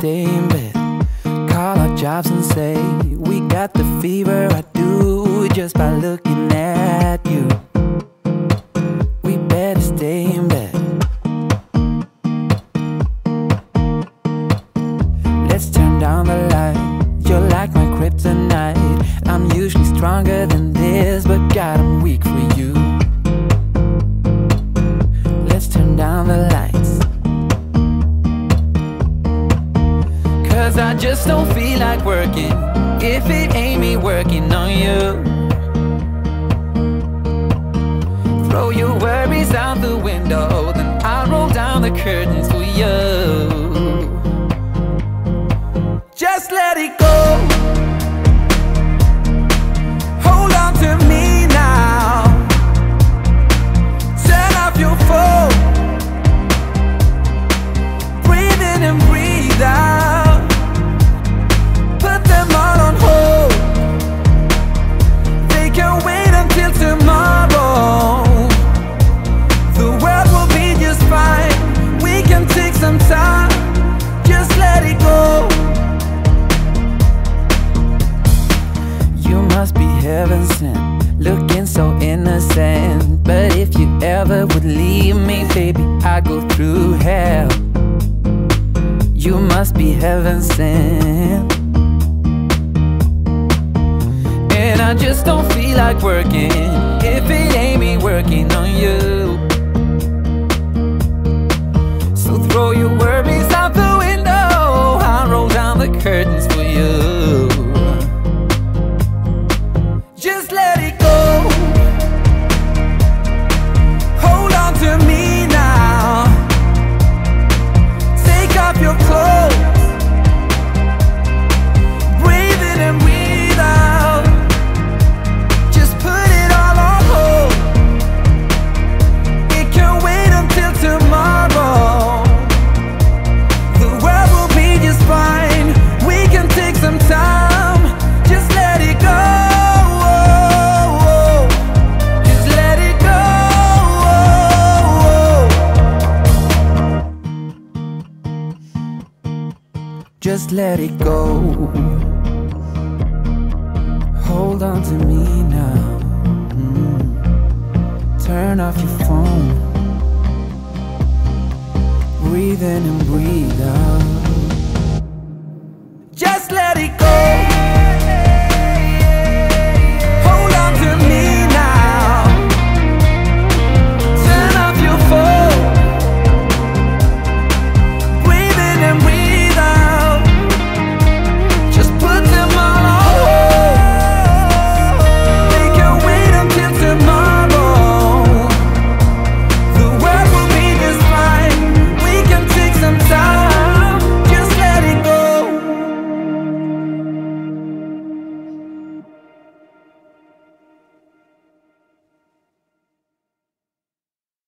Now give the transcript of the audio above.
stay in bed. Call our jobs and say, We got the fever. I do just by looking at you. We better stay in bed. Let's turn down the light. You're like my kryptonite. I'm usually stronger than this, Cause I just don't feel like working if it ain't me working on you. Throw your worries out the window, then I'll roll down the curtains Just let it go. You must be heaven sent, looking so innocent. But if you ever would leave me, baby, I'd go through hell. You must be heaven sent. And I just don't feel like working if it ain't me working on you. Just let it go. Hold on to me now. Mm. Turn off your phone. Breathe in and